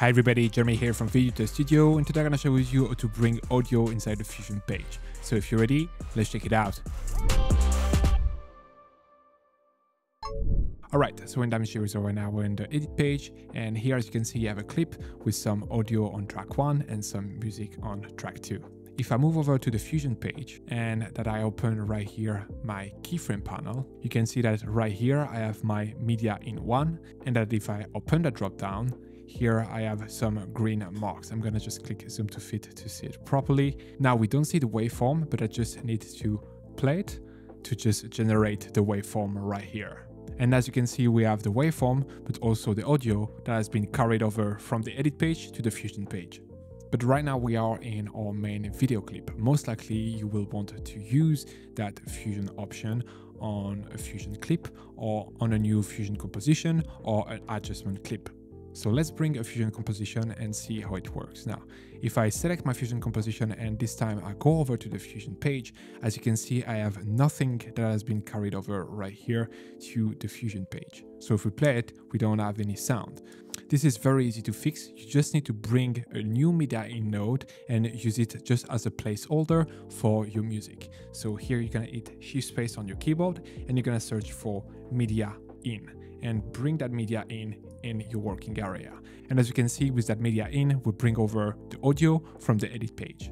Hi everybody, Jeremy here from Video Studio and today I'm gonna show you how to bring audio inside the Fusion page. So if you're ready, let's check it out. Alright, so in DaVinci Resolve right now we're in the edit page and here as you can see you have a clip with some audio on track 1 and some music on track 2. If I move over to the Fusion page and that I open right here my keyframe panel, you can see that right here I have my media in 1 and that if I open the drop down, here I have some green marks. I'm gonna just click zoom to fit to see it properly. Now we don't see the waveform, but I just need to play it to just generate the waveform right here. And as you can see, we have the waveform, but also the audio that has been carried over from the edit page to the Fusion page. But right now we are in our main video clip. Most likely you will want to use that Fusion option on a Fusion clip or on a new Fusion composition or an adjustment clip. So let's bring a fusion composition and see how it works. Now, if I select my fusion composition and this time I go over to the fusion page, as you can see, I have nothing that has been carried over right here to the fusion page. So if we play it, we don't have any sound. This is very easy to fix. You just need to bring a new media in node and use it just as a placeholder for your music. So here you're gonna hit shift space on your keyboard and you're gonna search for media in and bring that media in in your working area. And as you can see with that media in, we bring over the audio from the edit page.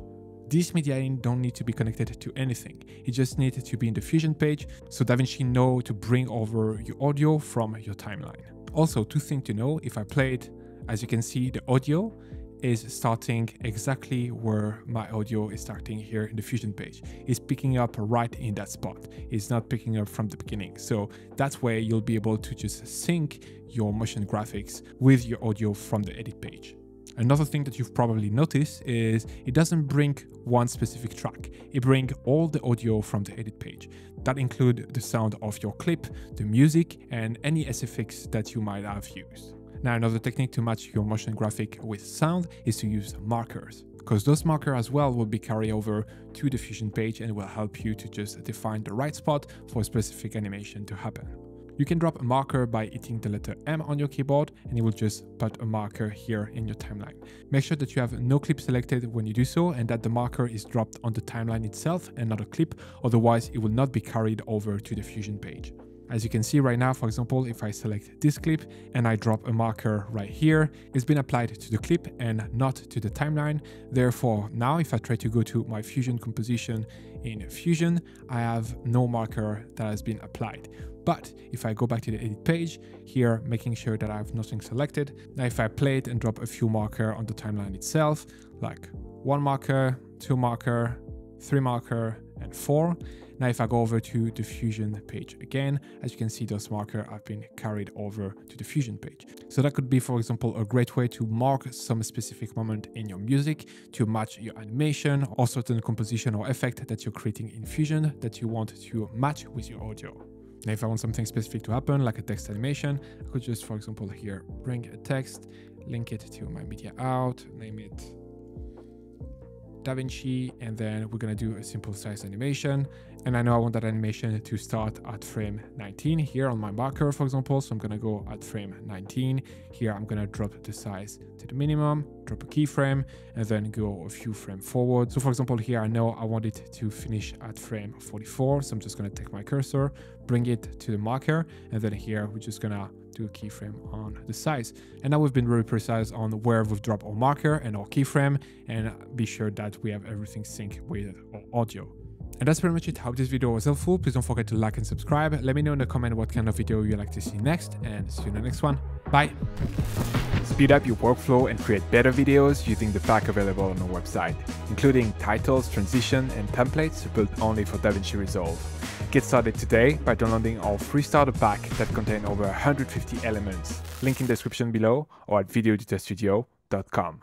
This media in don't need to be connected to anything. It just needs to be in the Fusion page so DaVinci know to bring over your audio from your timeline. Also, two things to know, if I play it, as you can see, the audio is starting exactly where my audio is starting here in the Fusion page. It's picking up right in that spot. It's not picking up from the beginning. So that's where you'll be able to just sync your motion graphics with your audio from the edit page. Another thing that you've probably noticed is it doesn't bring one specific track. It brings all the audio from the edit page. That include the sound of your clip, the music, and any SFX that you might have used. Now another technique to match your motion graphic with sound is to use markers because those markers as well will be carried over to the Fusion page and will help you to just define the right spot for a specific animation to happen. You can drop a marker by hitting the letter M on your keyboard and it will just put a marker here in your timeline. Make sure that you have no clip selected when you do so and that the marker is dropped on the timeline itself and not a clip, otherwise it will not be carried over to the Fusion page. As you can see right now, for example, if I select this clip and I drop a marker right here, it's been applied to the clip and not to the timeline. Therefore, now if I try to go to my Fusion composition in Fusion, I have no marker that has been applied. But if I go back to the edit page, here making sure that I have nothing selected, now if I play it and drop a few marker on the timeline itself, like one marker, two marker, three marker, and four, now if I go over to the Fusion page again, as you can see those markers have been carried over to the Fusion page. So that could be for example a great way to mark some specific moment in your music to match your animation or certain composition or effect that you're creating in Fusion that you want to match with your audio. Now if I want something specific to happen like a text animation, I could just for example here bring a text, link it to my media out, name it DaVinci, and then we're gonna do a simple size animation. And I know I want that animation to start at frame 19 here on my marker, for example. So I'm gonna go at frame 19. Here I'm gonna drop the size to the minimum, drop a keyframe, and then go a few frames forward. So for example, here I know I want it to finish at frame 44. So I'm just gonna take my cursor, bring it to the marker, and then here we're just gonna a keyframe on the size. And now we've been very precise on where we've dropped our marker and our keyframe, and be sure that we have everything synced with our audio. And that's pretty much it. Hope this video was helpful. Please don't forget to like and subscribe. Let me know in the comment what kind of video you'd like to see next, and see you in the next one. Bye! Speed up your workflow and create better videos using the pack available on our website, including titles, transition, and templates built only for DaVinci Resolve. Get started today by downloading our free starter pack that contains over 150 elements. Link in the description below or at videoeditorstudio.com.